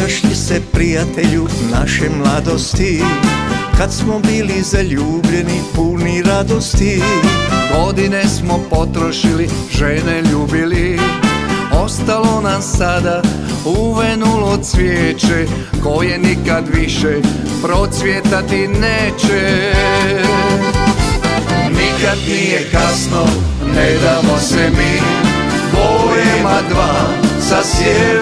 Sjećaš li se prijatelju naše mladosti? Kad smo bili zaljubljeni puni radosti. Godine smo potrošili, žene ljubili. Ostalo nam sada uvenulo cvijeće Koje nikad više procvjetati neće. Nikad nije kasno, ne damo se mi. Bojema dva sa sjevera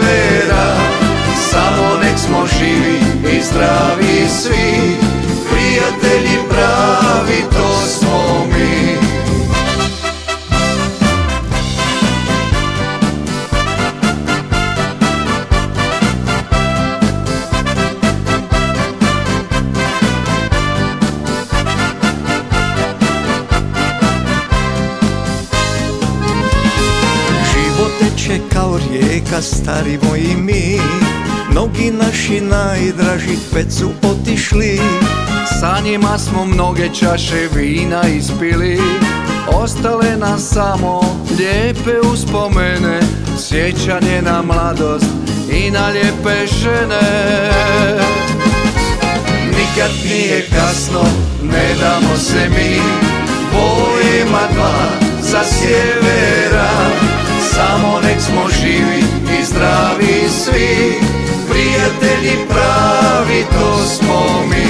teče kao rijeka, stari moji mi. Mnogi naši najdraži već su otišli Sa njima smo mnoge čaše vina ispili. Ostale nam samo lijepe uspomene Sjećanje na mladost i na lijepe žene. Nikad nije kasno, ne damo se mi Bojima dva sa sjevera svi Prijatelji pravi, to smo mi.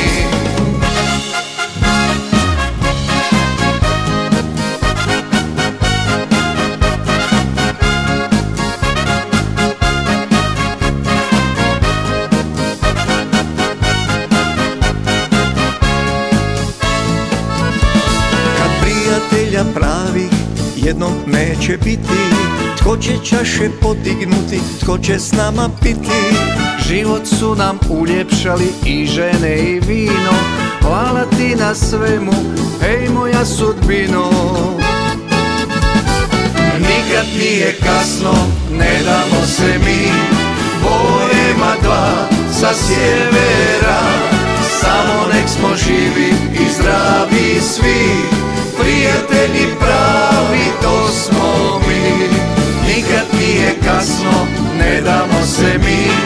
Prijatelja pravih jednom neće biti Tko će čaše podignuti, tko će s nama piti? Život su nam uljepšali i žene i vino. Hvala ti na svemu, ej moja sudbino. Nikad nije kasno, ne damo se mi. Bojema dva sa sjevera Samo nek smo živi i zdravi svi. Prijatelji pravi, você me